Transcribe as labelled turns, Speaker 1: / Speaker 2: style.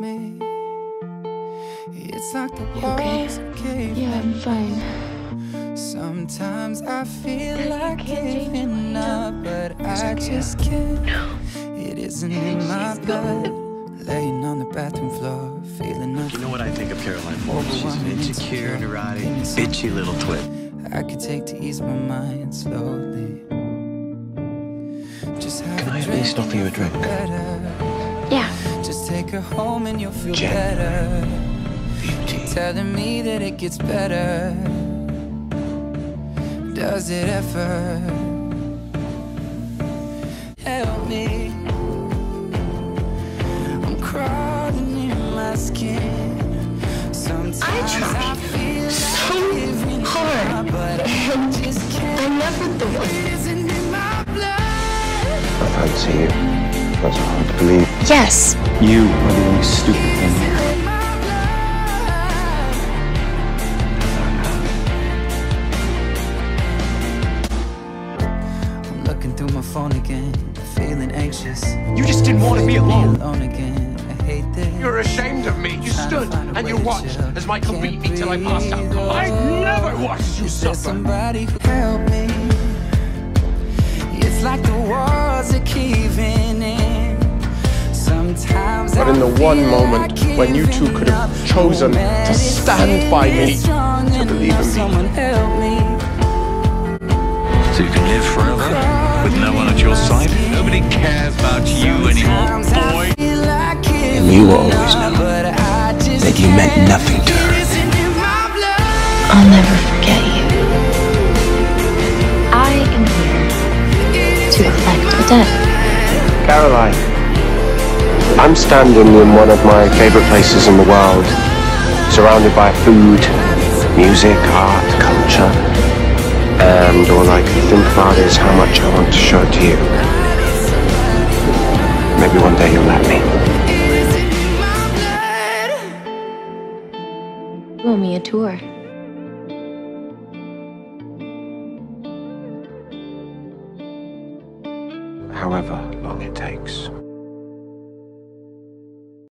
Speaker 1: me. It's like the
Speaker 2: You okay?
Speaker 1: walls.
Speaker 2: Yeah, I'm fine.
Speaker 1: Sometimes I feel like
Speaker 2: can't change
Speaker 1: giving up, but I just can't. It isn't in my blood. Laying on the bathroom floor, feeling
Speaker 3: You know what I think of Caroline for? She's an insecure, neurotic, bitchy little twit.
Speaker 1: I could take to ease my mind slowly. Just have
Speaker 3: Can I at least offer you a drink?
Speaker 1: better.
Speaker 2: Yeah.
Speaker 1: Just take her home and you'll feel better.
Speaker 3: Beauty.
Speaker 1: Telling me that it gets better. Does it ever? Help me. I'm crawling in my skin. Sometimes
Speaker 2: I tried
Speaker 1: feel
Speaker 2: so
Speaker 1: like
Speaker 2: hard,
Speaker 1: but I
Speaker 2: and
Speaker 1: just can't.
Speaker 2: I'm never the one.
Speaker 1: It isn't in my blood.
Speaker 4: I fancy you. That's hard to believe.
Speaker 2: Yes.
Speaker 5: You are the only stupid thing here.
Speaker 1: In my blood. I'm looking through my phone again, feeling anxious.
Speaker 6: You just didn't want to be alone.
Speaker 1: alone again. I hate this.
Speaker 6: You're ashamed of me. You stood and you watched as Mikael beat me till I passed out. I never watched you
Speaker 1: Is
Speaker 6: suffer.
Speaker 1: somebody who help me? It's like the walls are caving in. Sometimes
Speaker 4: But in the one
Speaker 1: feel
Speaker 4: moment when you two could have chosen to stand by me, to believe in me.
Speaker 1: Someone help me.
Speaker 3: So you can live forever with no one at your side? Nobody cares about you anymore,
Speaker 1: Sometimes I
Speaker 3: boy.
Speaker 1: like
Speaker 4: And you
Speaker 1: giving
Speaker 4: always know
Speaker 1: but I just
Speaker 4: that you meant nothing to her.
Speaker 1: It isn't in my blood.
Speaker 2: I'll never forget you. I am here to reflect a debt.
Speaker 4: Caroline, I'm standing in one of my favorite places in the world, surrounded by food, music, art, culture, and all I can think about is how much I want to show it to you. Maybe one day you'll let me.
Speaker 1: It isn't my blood.
Speaker 2: You owe me a tour.
Speaker 4: However long it takes.